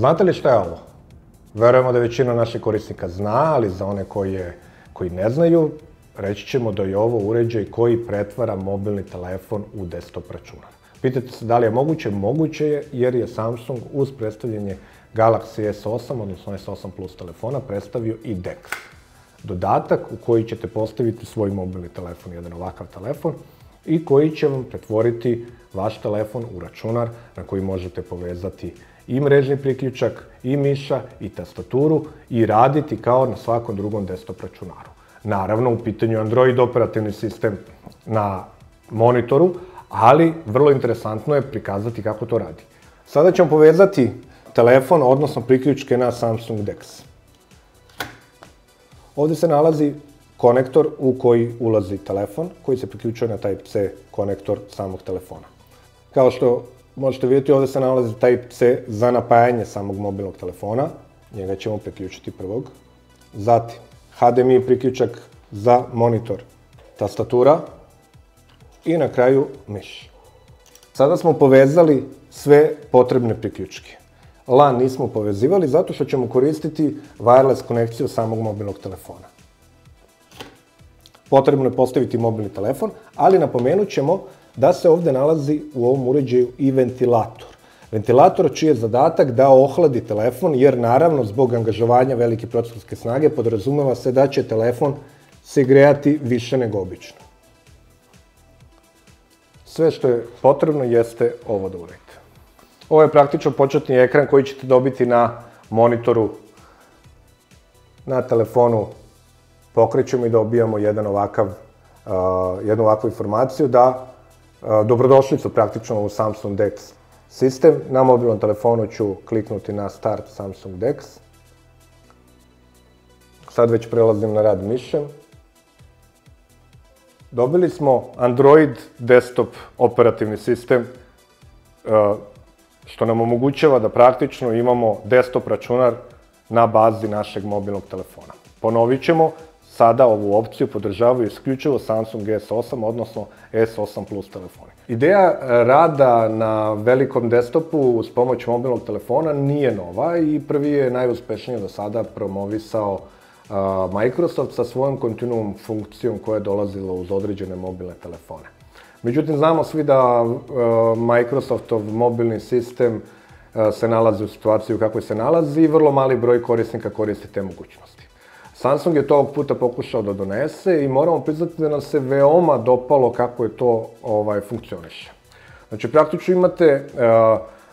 Znate li šta je ovo? Verujemo da većina naših korisnika zna, ali za one koji, je, koji ne znaju, reći ćemo da je ovo uređaj koji pretvara mobilni telefon u desktop računar. Pitate se da li je moguće? Moguće je jer je Samsung uz predstavljanje Galaxy S8, odnosno S8 Plus telefona, predstavio i DeX. Dodatak u koji ćete postaviti svoj mobilni telefon, jedan ovakav telefon, i koji će vam pretvoriti vaš telefon u računar na koji možete povezati i mrežni priključak, i miša, i tastaturu i raditi kao na svakom drugom desktop računaru. Naravno, u pitanju Android operativni sistem na monitoru, ali vrlo interesantno je prikazati kako to radi. Sada ćemo povezati telefon, odnosno priključke na Samsung DeX. Ovde se nalazi konektor u koji ulazi telefon, koji se priključuje na Type-C konektor samog telefona. Kao što možete vidjeti, ovde se nalazi Type-C za napajanje samog mobilnog telefona. Njega ćemo priključiti prvog. Zatim, HDMI priključak za monitor, tastatura i na kraju miš. Sada smo povezali sve potrebne priključke. LAN nismo povezivali zato što ćemo koristiti wireless konekciju samog mobilnog telefona. Potrebno je postaviti mobilni telefon, ali napomenut ćemo da se ovde nalazi u ovom uređaju i ventilator. Ventilator čiji je zadatak da ohladi telefon, jer naravno zbog angažovanja velike procesorske snage podrazumeva se da će telefon se grejati više nego obično. Sve što je potrebno jeste ovo da uradite. Ovo je praktično početni ekran koji ćete dobiti na monitoru na telefonu. Pokrećemo i dobijamo jedan ovakav, uh, jednu ovakvu informaciju da uh, dobrodošlicu praktično u Samsung DeX sistem. Na mobilnom telefonu ću kliknuti na Start Samsung DeX. Sad već prelazim na rad mišem. Dobili smo Android desktop operativni sistem što nam omogućava da praktično imamo desktop računar na bazi našeg mobilnog telefona. Ponovit ćemo, sada ovu opciju podržavaju isključivo Samsung S8, odnosno S8 Plus telefoni. Ideja e, rada na velikom desktopu uz pomoć mobilnog telefona nije nova i prvi je najuspešnije do sada promovisao Microsoft sa svojom kontinuum funkcijom koja je dolazila uz određene mobilne telefone. Međutim, znamo svi da uh, Microsoftov mobilni sistem se nalazi u situaciji u kakvoj se nalazi i vrlo mali broj korisnika koristi te mogućnosti. Samsung je to ovog puta pokušao da donese i moramo priznati da nam se veoma dopalo kako je to ovaj, funkcioniše. Znači, praktično imate uh,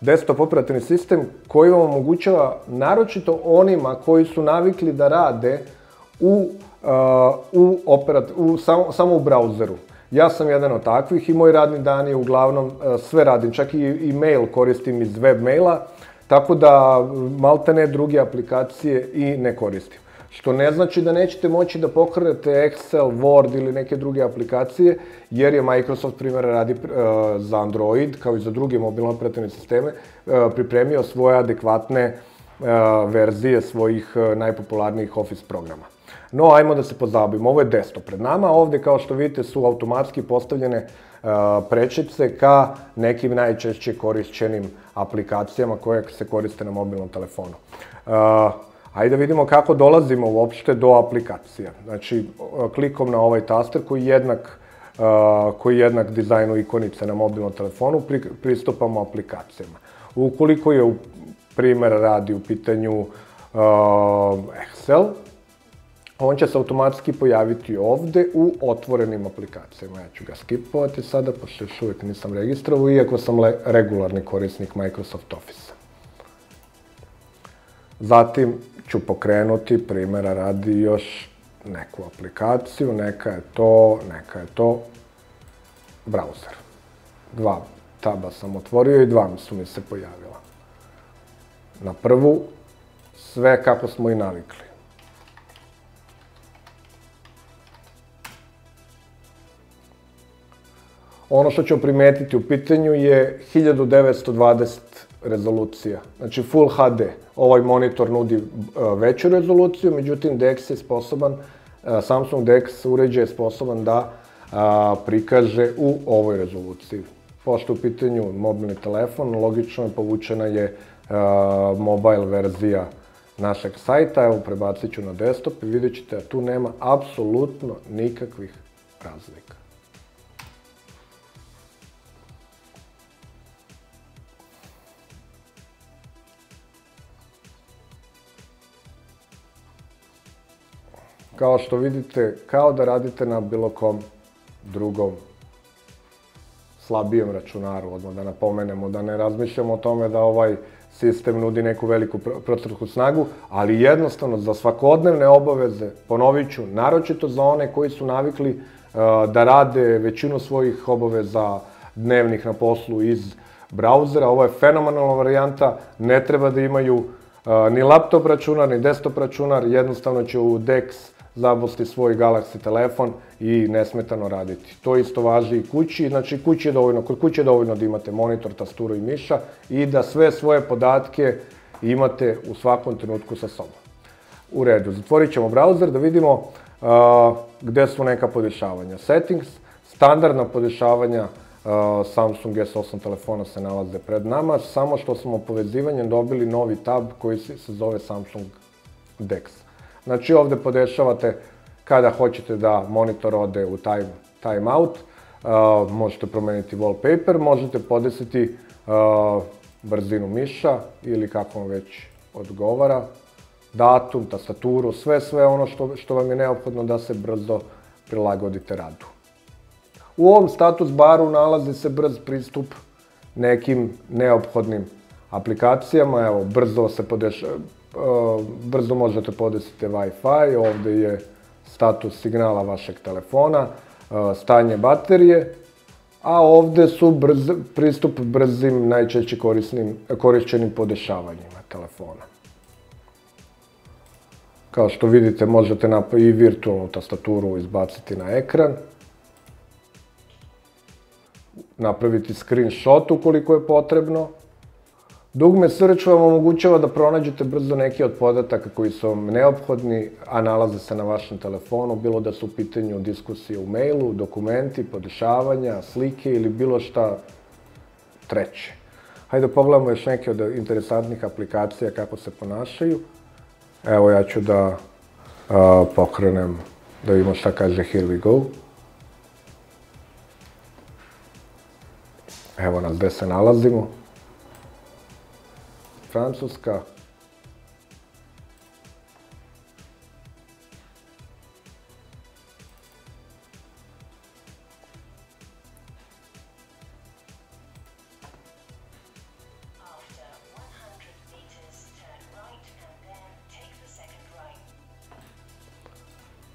desktop operativni sistem koji vam omogućava, naročito onima koji su navikli da rade u, uh, u, operat, u, samo, samo u brauzeru. Ja sam jedan od takvih i moj radni dan je uglavnom e, sve radim, čak i, i mail koristim iz web maila, tako da malte ne druge aplikacije i ne koristim. Što ne znači da nećete moći da pokrenete Excel, Word ili neke druge aplikacije, jer je Microsoft, primjer, radi uh, za Android, kao i za druge mobilne operativne sisteme, uh, pripremio svoje adekvatne uh, verzije svojih najpopularnijih Office programa. No, ajmo da se pozabavimo. Ovo je desktop pred nama. Ovde, kao što vidite, su automatski postavljene prečice ka nekim najčešće korišćenim aplikacijama koje se koriste na mobilnom telefonu. Uh, ajde da vidimo kako dolazimo uopšte do aplikacija. Znači, klikom na ovaj taster koji je jednak koji je jednak dizajnu ikonice na mobilnom telefonu, pri, pristupamo aplikacijama. Ukoliko je u primjer radi u pitanju Excel, on će se automatski pojaviti ovde u otvorenim aplikacijama. Ja ću ga skipovati sada, pošto još uvijek nisam registrovao, iako sam regularni korisnik Microsoft Office. Zatim ću pokrenuti, primjera radi još neku aplikaciju, neka je to, neka je to browser. Dva taba sam otvorio i dva su mi se pojavila. Na prvu, sve kako smo i navikli. Ono što ćemo primetiti u pitanju je 1920 rezolucija, znači Full HD. Ovaj monitor nudi e, veću rezoluciju, međutim DeX je sposoban, e, Samsung DeX uređaj je sposoban da prikaže u ovoj rezoluciji. Pošto u pitanju mobilni telefon, logično je povučena je mobile verzija našeg sajta. Evo, prebacit ću na desktop i vidjet ćete da tu nema apsolutno nikakvih razlika. Kao što vidite, kao da radite na bilo kom drugom slabijem računaru, odmah da napomenemo, da ne razmišljamo o tome da ovaj sistem nudi neku veliku protorsku snagu, ali jednostavno za svakodnevne obaveze, ponovit ću, naročito za one koji su navikli uh, da rade većinu svojih obaveza dnevnih na poslu iz brauzera, ovo je fenomenalna varijanta, ne treba da imaju uh, ni laptop računar, ni desktop računar, jednostavno će u DeX zabosti svoj Galaxy telefon i nesmetano raditi. To isto važi i kući, znači kući je dovoljno, kod kuće je dovoljno da imate monitor, tasturu i miša i da sve svoje podatke imate u svakom trenutku sa sobom. U redu, zatvorit ćemo browser da vidimo uh, gde su neka podešavanja. Settings, standardna podešavanja uh, Samsung S8 telefona se nalaze pred nama, samo što smo povezivanjem dobili novi tab koji se zove Samsung DeX. Znači ovde podešavate kada hoćete da monitor ode u time, time out, uh, možete promeniti wallpaper, možete podesiti uh, brzinu miša ili kako vam već odgovara, datum, tastaturu, sve, sve ono što, što vam je neophodno da se brzo prilagodite radu. U ovom status baru nalazi se brz pristup nekim neophodnim aplikacijama, evo, brzo se podešava, brzo možete podesiti Wi-Fi, ovde je status signala vašeg telefona, stanje baterije, a ovde su brz, pristup brzim, najčešće korisnim, korišćenim podešavanjima telefona. Kao što vidite, možete i virtualnu tastaturu izbaciti na ekran, napraviti screenshot ukoliko je potrebno, Dugme Search vam omogućava da pronađete brzo neke od podataka koji su vam neophodni, a nalaze se na vašem telefonu, bilo da su u pitanju diskusije u mailu, dokumenti, podešavanja, slike ili bilo šta treće. Hajde da pogledamo još neke od interesantnih aplikacija kako se ponašaju. Evo ja ću da a, pokrenem, da vidimo šta kaže Here we go. Evo nas gde se nalazimo. Francuska,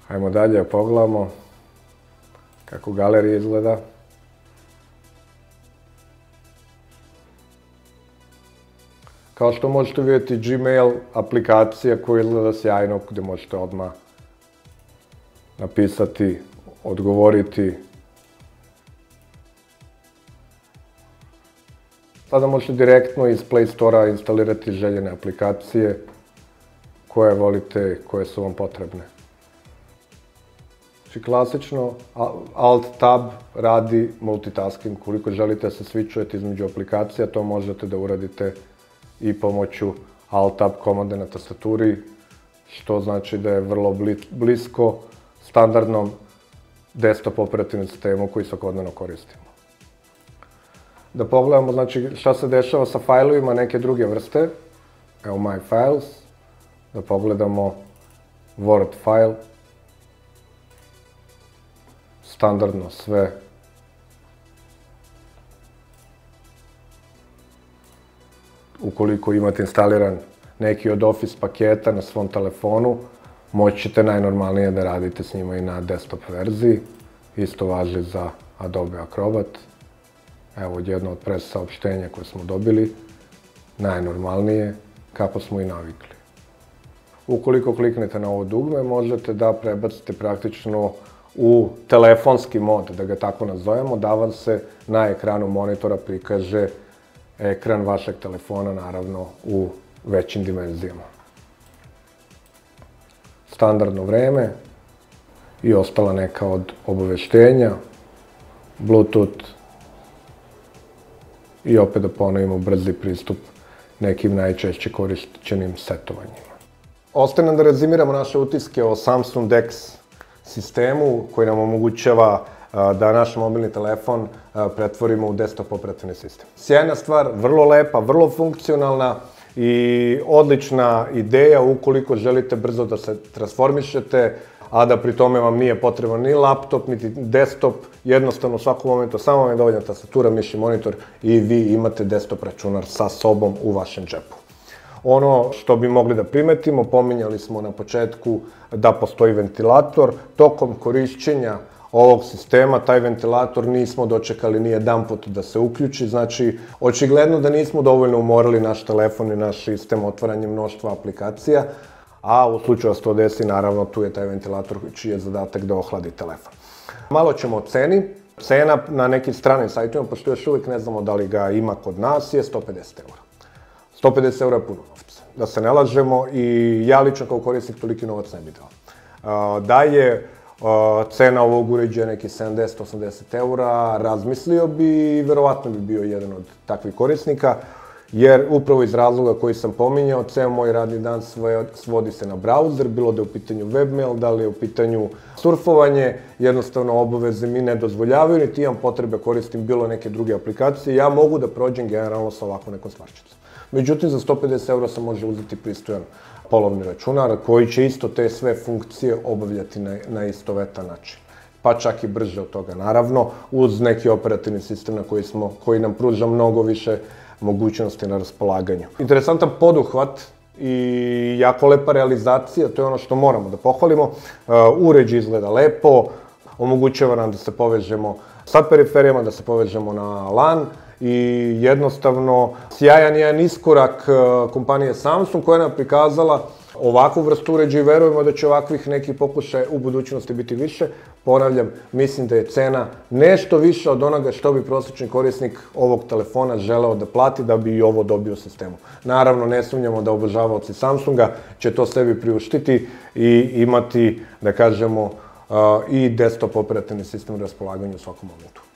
Hajmo dalje, pogledamo kako galerija izgleda. Kao što možete vidjeti Gmail aplikacija koja izgleda sjajno, gde možete odmah napisati, odgovoriti. Sada možete direktno iz Play Store-a instalirati željene aplikacije koje volite, koje su vam potrebne. Znači klasično Alt Tab radi multitasking. Koliko želite da se switchujete između aplikacija, to možete da uradite i pomoću Alt-Tab komande na tastaturi, što znači da je vrlo blisko standardnom desktop operativnom sistemu koji svakodnevno koristimo. Da pogledamo znači, šta se dešava sa failovima neke druge vrste. Evo My Files. Da pogledamo Word file. Standardno sve ukoliko imate instaliran neki od Office paketa na svom telefonu, moći ćete najnormalnije da radite s njima i na desktop verziji. Isto važi za Adobe Acrobat. Evo jedno od pres saopštenja koje smo dobili. Najnormalnije, kako smo i navikli. Ukoliko kliknete na ovo dugme, možete da prebacite praktično u telefonski mod, da ga tako nazovemo, da vam se na ekranu monitora prikaže ekran vašeg telefona, naravno, u većim dimenzijama. Standardno vreme i ostala neka od obaveštenja, Bluetooth i opet da ponovimo brzi pristup nekim najčešće korišćenim setovanjima. Ostaje nam da rezimiramo naše utiske o Samsung DeX sistemu koji nam omogućava da naš mobilni telefon pretvorimo u desktop operativni sistem. Sjajna stvar, vrlo lepa, vrlo funkcionalna i odlična ideja ukoliko želite brzo da se transformišete, a da pri tome vam nije potreban ni laptop, niti desktop, jednostavno u svakom momentu samo vam je dovoljna tastatura, miši, monitor i vi imate desktop računar sa sobom u vašem džepu. Ono što bi mogli da primetimo, pominjali smo na početku da postoji ventilator. Tokom korišćenja ovog sistema, taj ventilator nismo dočekali ni jedan put da se uključi, znači očigledno da nismo dovoljno umorali naš telefon i naš sistem otvaranjem mnoštva aplikacija, a u slučaju da se to desi, naravno, tu je taj ventilator čiji je zadatak da ohladi telefon. Malo ćemo o ceni. Cena na nekim stranim sajtima, pošto još uvijek ne znamo da li ga ima kod nas, je 150 eura. 150 eura je puno novca. Da se ne lažemo i ja lično kao korisnik toliki novac ne bi dao. Da je cena ovog uređaja neki 70-80 eura, razmislio bi i verovatno bi bio jedan od takvih korisnika, jer upravo iz razloga koji sam pominjao, ceo moj radni dan svodi se na brauzer, bilo da je u pitanju webmail, da li je u pitanju surfovanje, jednostavno obaveze mi ne dozvoljavaju, niti imam potrebe da koristim bilo neke druge aplikacije, ja mogu da prođem generalno sa ovakvom nekom stvarčicom. Međutim, za 150 eura se može uzeti pristojan polovni računar koji će isto te sve funkcije obavljati na, na istovetan način pa čak i brže od toga, naravno, uz neki operativni sistem na koji, smo, koji nam pruža mnogo više mogućnosti na raspolaganju. Interesantan poduhvat i jako lepa realizacija, to je ono što moramo da pohvalimo. Uh, uređaj izgleda lepo, omogućava nam da se povežemo sa periferijama, da se povežemo na LAN, i jednostavno sjajan je jedan iskorak e, kompanije Samsung koja nam prikazala ovakvu vrstu uređaja i verujemo da će ovakvih nekih pokušaja u budućnosti biti više. Ponavljam, mislim da je cena nešto više od onoga što bi prosječni korisnik ovog telefona želeo da plati da bi i ovo dobio u sistemu. Naravno, ne sumnjamo da obožavaoci Samsunga će to sebi priuštiti i imati, da kažemo, i desktop operativni sistem u raspolaganju u svakom momentu.